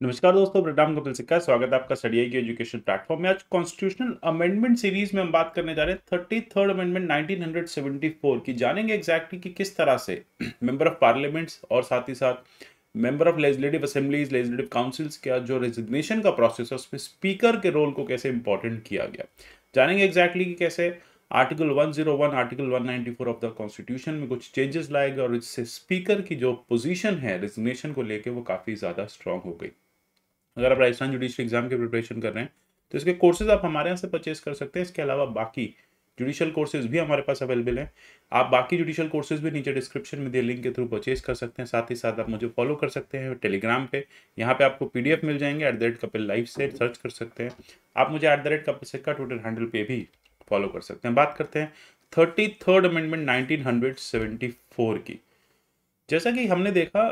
नमस्कार दोस्तों प्रोग्राम कपिल सिक्का, स्वागत है आपका स्टडी की एजुकेशन प्लेटफॉर्म में। आज कॉन्स्टिट्यूशनल अमेंडमेंट सीरीज़ में हम बात करने जा रहे हैं, थर्टी थर्ड अमेंडमेंट 1974 की। जानेंगे एग्जैक्टली कि किस तरह से मेंबर ऑफ़ पार्लियामेंट्स और साथ ही साथ member of legislative assemblies legislative councils का जो रेजिग्नेशन का प्रोसेस है, उसमें स्पीकर के रोल को कैसे इंपॉर्टेंट किया गया। जानेंगे एग्जैक्टली कि कैसे article 101 article 194 of the constitution में कुछ चेंजेस लाए गए और इससे स्पीकर की जो पोजीशन है रेजिग्नेशन को लेके वो काफ़ी ज़्यादा स्ट्रांग हो गई। अगर आप राजस्थान जुडिशल एग्ज़ाम की प्रिपरेशन कर रहे हैं तो इसके कोर्सेज आप हमारे यहाँ से परचेज कर सकते हैं। इसके अलावा बाकी जुडिशल कोर्सेज भी हमारे पास अवेलेबल हैं। आप बाकी जुडिशल कोर्सेज भी नीचे डिस्क्रिप्शन में दिए लिंक के थ्रू परचेज कर सकते हैं। साथ ही साथ आप मुझे फॉलो कर सकते हैं टेलीग्राम पे। यहाँ पे आपको पीडीएफ मिल जाएँगे। At the rate Kapil live से सर्च कर सकते हैं। आप मुझे एट द रेट कपिल सिक्का ट्विटर हैंडल पे भी फॉलो कर सकते हैं। बात करते हैं thirty third amendment nineteen hundred seventy four की। जैसा कि हमने देखा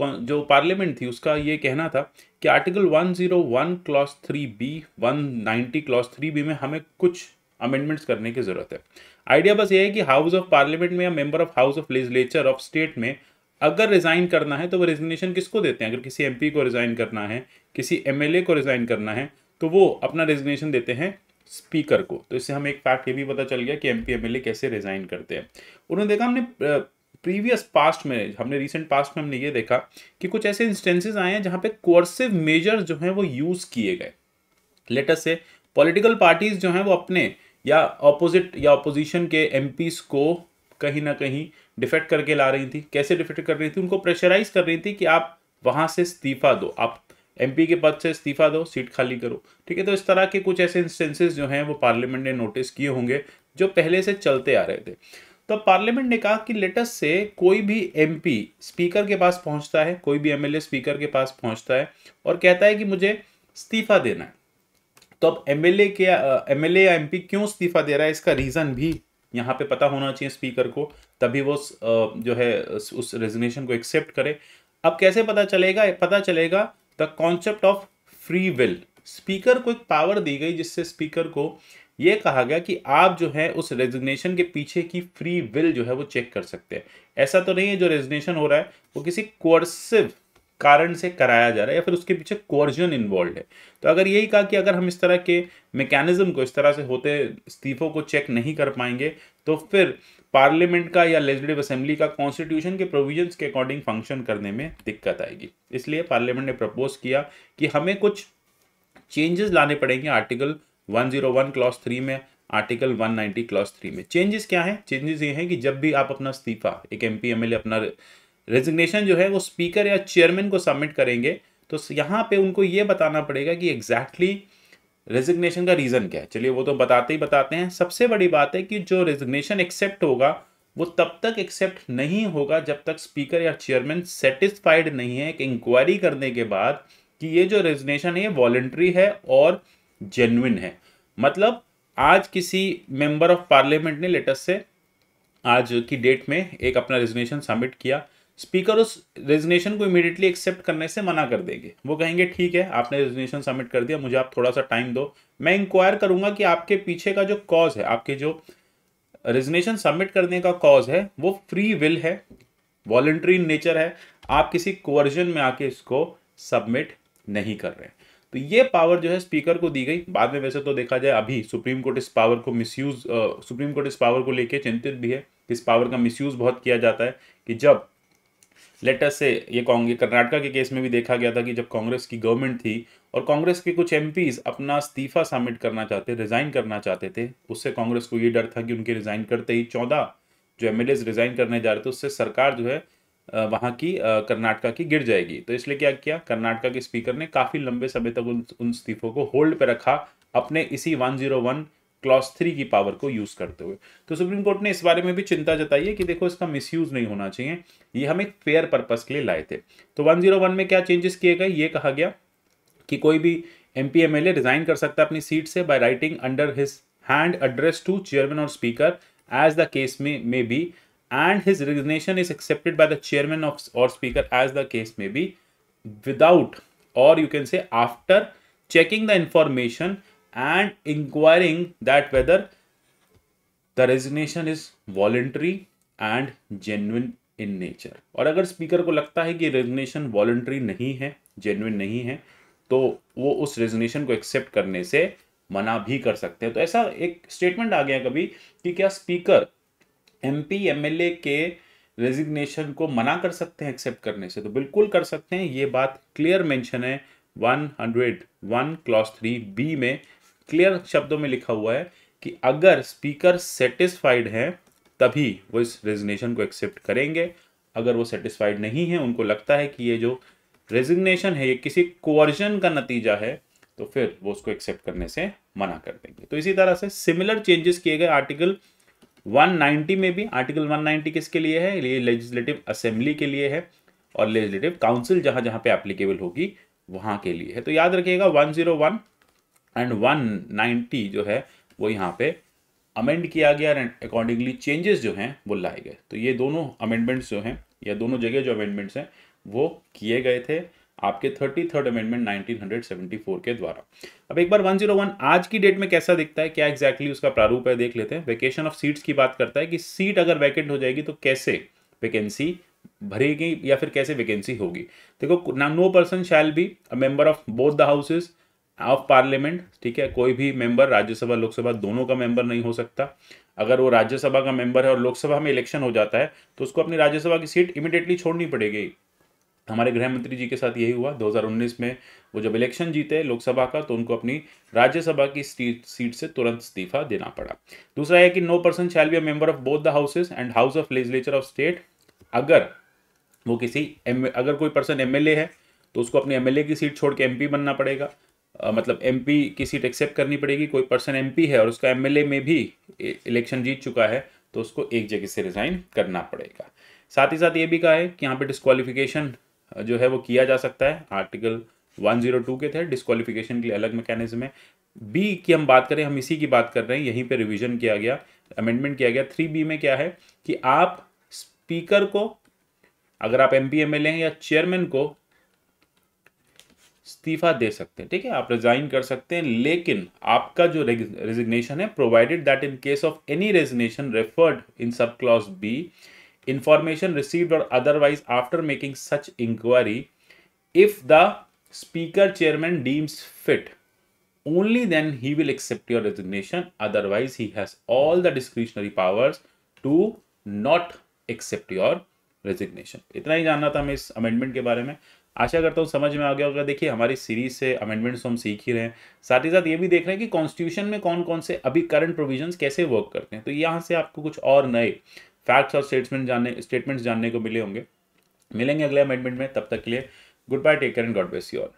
जो पार्लियामेंट थी, उसका ये कहना था कि article 101 clause 3 B 190 clause 3 B में हमें कुछ अमेंडमेंट्स करने की ज़रूरत है। आइडिया बस ये है कि हाउस ऑफ़ पार्लियामेंट में या member of house of legislature of state में अगर रिज़ाइन करना है तो वो रेजिग्नेशन किसको देते हैं? अगर किसी एमपी को रिज़ाइन करना है, किसी एमएलए को रिज़ाइन करना है तो वो अपना रेजिग्नेशन देते हैं स्पीकर को। तो इससे हमें एक फैक्ट ये भी पता चल गया कि एमपी एमएलए कैसे रिज़ाइन करते हैं। उन्होंने देखा, हमने प्रीवियस पास्ट में, हमने रिसेंट पास्ट में हमने ये देखा कि कुछ ऐसे इंस्टेंसेस आए हैं जहाँ पे कोर्सिव मेजर जो हैं वो यूज़ किए गए। लेटेस्ट से पॉलिटिकल पार्टीज़ जो हैं वो अपने या ऑपोजिट या ऑपोजिशन के एम को कहीं ना कहीं डिफेक्ट करके ला रही थी। कैसे डिफेक्ट कर रही थी? उनको प्रेशराइज कर रही थी कि आप वहाँ से इस्तीफा दो। आप एमपी के पद से इस्तीफा दो, सीट खाली करो। ठीक है तो इस तरह के कुछ ऐसे इंस्टेंसेस जो हैं वो पार्लियामेंट ने नोटिस किए होंगे, जो पहले से चलते आ रहे थे। तो पार्लियामेंट ने कहा कि लेटेस्ट से कोई भी एमपी स्पीकर के पास पहुँचता है, कोई भी एमएलए स्पीकर के पास पहुँचता है और कहता है कि मुझे इस्तीफा देना है। तो अब एमएलए के एमएलए या एमपी क्यों इस्तीफा दे रहा है, इसका रीज़न भी यहाँ पे पता होना चाहिए स्पीकर को, तभी वो जो है, उस रेजिग्नेशन को एक्सेप्ट करे। अब कैसे पता चलेगा पता चलेगा the concept of free will speaker को एक पावर दी गई जिससे स्पीकर को ये कहा गया कि आप जो है उस रेजिग्नेशन के पीछे की फ्री विल जो है वो चेक कर सकते हैं। ऐसा तो नहीं है जो रेजिग्नेशन हो रहा है, वो किसी कोर्सिव कारण से कराया जा रहा है या फिर उसके पीछे कोर्जन इन्वॉल्व है। तो अगर यही कहा कि अगर हम इस तरह के मैकेनिज्म को इस तरह से होते इस्तीफों को चेक नहीं कर पाएँगे तो फिर पार्लियामेंट का या लेजिस्लेटिव असेंबली का कॉन्स्टिट्यूशन के प्रोविजंस के अकॉर्डिंग फ़ंक्शन करने में दिक्कत आएगी। इसलिए पार्लियामेंट ने प्रपोज किया कि हमें कुछ चेंजेस लाने पड़ेंगे आर्टिकल 101 क्लॉज थ्री में आर्टिकल 190 क्लॉज थ्री में। चेंजेस क्या है? चेंजेस ये हैं कि जब भी आप अपना इस्तीफा, एक एम पी अपना रेजिग्नेशन जो है, वो स्पीकर या चेयरमैन को सबमिट करेंगे तो यहाँ पे उनको ये बताना पड़ेगा कि एग्जैक्टली exactly रेजिग्नेशन का रीज़न क्या है। चलिए, वो तो बताते ही बताते हैं। सबसे बड़ी बात है कि जो रेजिग्नेशन एक्सेप्ट होगा, वो तब तक एक्सेप्ट नहीं होगा जब तक स्पीकर या चेयरमैन सेटिस्फाइड नहीं है एक इंक्वायरी करने के बाद कि ये जो रेजिग्नेशन है, ये वॉलेंट्री है और जेन्युन है। मतलब आज किसी मेंबर ऑफ़ पार्लियामेंट ने लेटेस्ट से, आज की डेट में एक अपना रेजिग्नेशन सबमिट किया। स्पीकर उस रेजिग्नेशन को इमीडिएटली एक्सेप्ट करने से मना कर देंगे। वो कहेंगे, ठीक है, आपने रेजिग्नेशन सबमिट कर दिया, मुझे आप थोड़ा सा टाइम दो। मैं इंक्वायर करूँगा कि आपके पीछे का जो कॉज है, आपके जो रेजिग्नेशन सबमिट करने का कॉज है, वो फ्री विल है वॉल्ट्री नेचर है। आप किसी कोवर्जन में आके इसको सबमिट नहीं कर रहे तो ये पावर जो है स्पीकर को दी गई। बाद में वैसे तो देखा जाए, अभी सुप्रीम कोर्ट इस पावर को मिसयूज सुप्रीम कोर्ट इस पावर को लेके चिंतित भी है इस पावर का मिसयूज बहुत किया जाता है कि जब लेटर से ये कांग्रेस कर्नाटका के केस में भी देखा गया था कि जब कांग्रेस की गवर्नमेंट थी और कांग्रेस के कुछ एम अपना इस्तीफा सबमिट करना चाहते रिजाइन करना चाहते थे, उससे कांग्रेस को ये डर था कि उनके रिजाइन करते ही चौदह जो एम रिजाइन करने जा रहे थे, उससे सरकार जो है वहाँ की कर्नाटका की गिर जाएगी। तो इसलिए क्या किया, कर्नाटका के स्पीकर ने काफ़ी लंबे समय तक उन उन इस्तीफों को होल्ड पे रखा अपने इसी 101 क्लॉज थ्री की पावर को यूज़ करते हुए। तो सुप्रीम कोर्ट ने इस बारे में भी चिंता जताई है कि देखो, इसका मिसयूज नहीं होना चाहिए। ये हम एक फेयर पर्पज के लिए लाए थे। तो 101 में क्या चेंजेस किए गए, ये कहा गया कि कोई भी एम पी रिजाइन कर सकता है अपनी सीट से by writing under his hand address to chairman और स्पीकर एज द केस में, may be and his resignation is accepted by the chairman of or speaker as the case may be without or you can say after checking the information and inquiring that whether the resignation is voluntary and genuine in nature और अगर speaker को लगता है कि resignation voluntary नहीं है genuine नहीं है तो वो उस रेजोनेशन को एक्सेप्ट करने से मना भी कर सकते हैं तो ऐसा एक स्टेटमेंट आ गया कभी कि क्या स्पीकर एमपी एमएलए के रेजिग्नेशन को मना कर सकते हैं एक्सेप्ट करने से। तो बिल्कुल कर सकते हैं। ये बात क्लियर मेंशन है 101 क्लॉज थ्री बी में। क्लियर शब्दों में लिखा हुआ है कि अगर स्पीकर सेटिस्फाइड है, तभी वो इस रेजिग्नेशन को एक्सेप्ट करेंगे। अगर वो सेटिस्फाइड नहीं है, उनको लगता है कि ये जो रेजिग्नेशन है, ये किसी कोवर्जन का नतीजा है तो फिर वो उसको एक्सेप्ट करने से मना कर देंगे। तो इसी तरह से सिमिलर चेंजेस किए गए। आर्टिकल 190 में भी आर्टिकल 190 किसके लिए है? ये लेजिस्लेटिव असेंबली के लिए है और लेजिस्लेटिव काउंसिल जहाँ जहाँ पे एप्लीकेबल होगी, वहाँ के लिए है। तो याद रखिएगा 101 एंड 190 जो है, वो यहाँ पे अमेंड किया गया एंड अकॉर्डिंगली चेंजेस जो हैं, वो लाए गए। तो ये दोनों अमेंडमेंट्स जो हैं, या दोनों जगह जो अमेंडमेंट्स हैं, वो किए गए थे। आपके थर्टी थर्ड अमेंडमेंट 1974 के द्वारा। अब एक बार 101 आज की डेट में कैसा दिखता है? क्या एग्जैक्टली exactly उसका प्रारूप है? देख लेते हैं। वेकेशन ऑफ़ सीट्स की बात करता है कि सीट अगर वैकेंट हो जाएगी तो कैसे वैकेंसी भरेगी या फिर कैसे वैकेंसी होगी? देखो no person shall be a member of both the houses of parliament ठीक है? कोई भी मेंबर राज्यसभा, लोकसभा, दोनों का मेंबर नहीं हो सकता। अगर वो राज्यसभा का मेंबर है और लोकसभा में इलेक्शन हो जाता है तो उसको अपनी राज्यसभा की सीट इमिडिएटली छोड़नी पड़ेगी। हमारे गृह मंत्री जी के साथ यही हुआ। 2019 में वो जब इलेक्शन जीते लोकसभा का तो उनको अपनी राज्यसभा की सीट से तुरंत इस्तीफा देना पड़ा। दूसरा है कि no person shall be a member of both the houses and house of legislature of state. अगर वो किसी एम अगर कोई पर्सन एमएलए है तो उसको अपनी एमएलए की सीट छोड़ के एमपी बनना पड़ेगा। आ, मतलब एमपी की सीट एक्सेप्ट करनी पड़ेगी। कोई पर्सन एमपी है और उसका एमएलए में भी इलेक्शन जीत चुका है तो उसको एक जगह से रिजाइन करना पड़ेगा। साथ ही साथ ये भी कहा है कि यहाँ पे डिस्कालिफिकेशन जो है वो किया जा सकता है। आर्टिकल 102 के तहत डिस्कालिफिकेशन के लिए अलग मैकेनिज्म है। बी की हम बात करें, हम इसी की बात कर रहे हैं। यहीं पे रिवीजन किया गया अमेंडमेंट किया गया। थ्री बी में क्या है कि आप स्पीकर को, अगर आप एम पी एम एल हैं या चेयरमैन को इस्तीफा दे सकते हैं, ठीक है? आप रिजाइन कर सकते हैं, लेकिन आपका जो रेजिग्नेशन है provided that in case of any resignation referred in sub clause B information received or otherwise after making such inquiry if the speaker chairman deems fit only then he will accept your resignation otherwise he has all the discretionary powers to not accept your resignation इतना ही जानना था हमें इस amendment के बारे में आशा करता हूँ समझ में आ गया होगा देखिए हमारी सीरीज़ से अमेंडमेंट्स हम सीख ही रहे हैं साथ ही साथ ये भी देख रहे हैं कि कॉन्स्टिट्यूशन में कौन कौन से अभी करंट प्रोविजंस कैसे वर्क करते हैं तो यहाँ से आपको कुछ और नए फैक्ट्स और स्टेटमेंट जानने स्टेटमेंट्स जानने को मिले होंगे। मिलेंगे अगले अमेंडमेंट में। तब तक के लिए goodbye take care and God bless you all